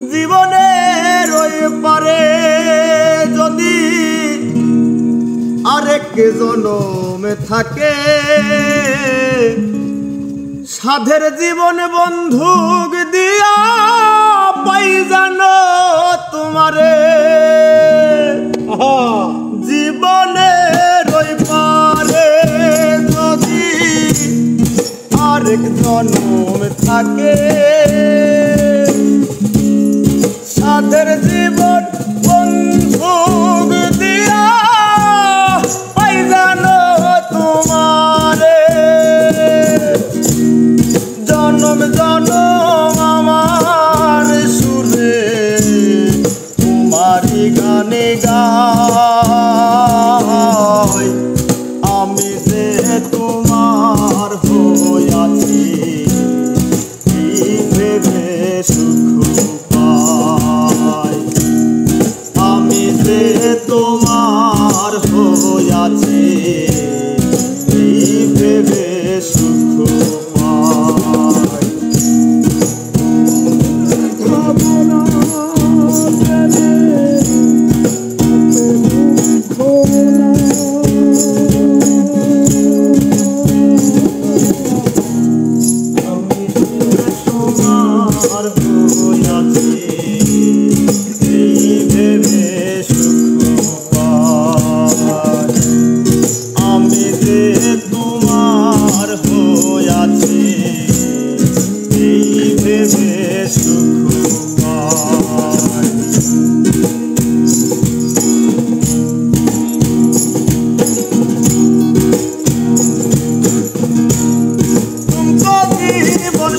জীবনের ওই পারে যদি আরেক জনমে থাকে, সাধের জীবন বন্ধুক দিয়া পাই জানো তোমারে। জীবনের ওই পারে যদি আরেক জনম থাকে আমার সুরে তোমারি গানে গাই আমি যে তোমার হইয়াছি ভেবে সুখ আমি যে তোমার হইয়াছি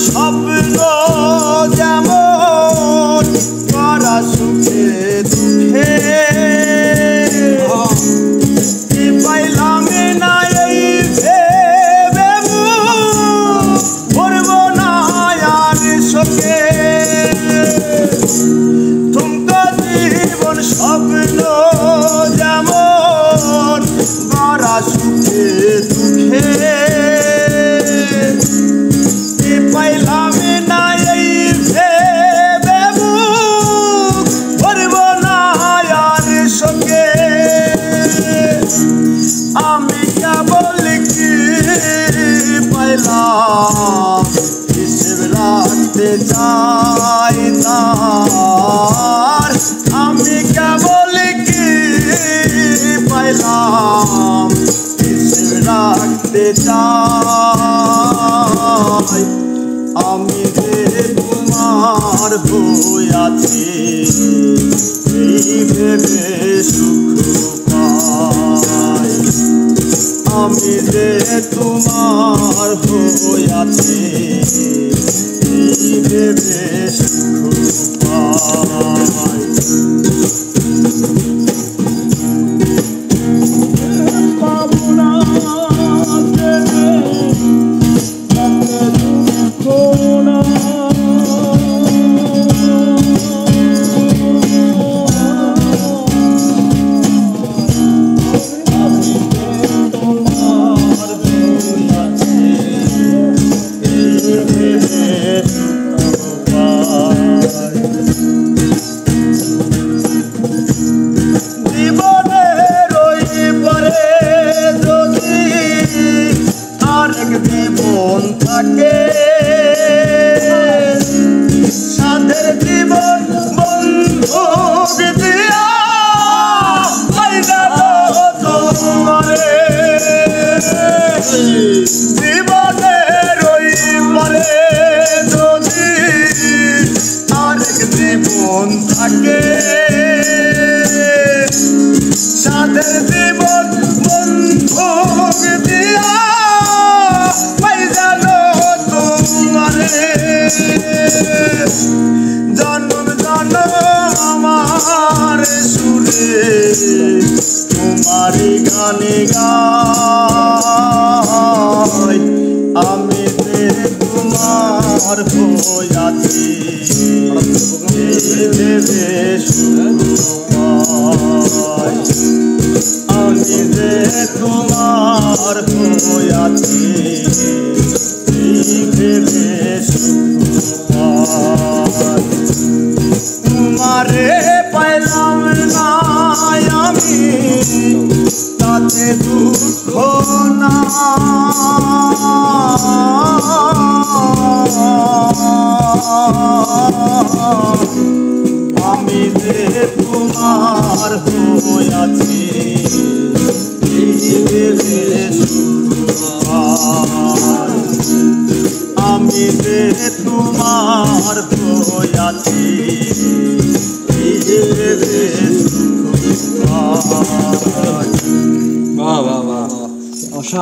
স্বপ্ন যেমন করা সুখে দুঃখে। পাইলাম না এই ভেবে ভরব না সুখে দুঃখে। চাই। আমি যে তোমার হইয়াছি এই ভেবে সুখ পাই। আমি যে তোমার হইয়াছি এই জন্ম জন্ম আমার সুরে তোমারি গানে গাই। আমি তোমার সুখ পাই আমি যে তোমার দুঃখ আমি যে তোমার হইয়াছি আমি যে তোমার হইয়াছি shot.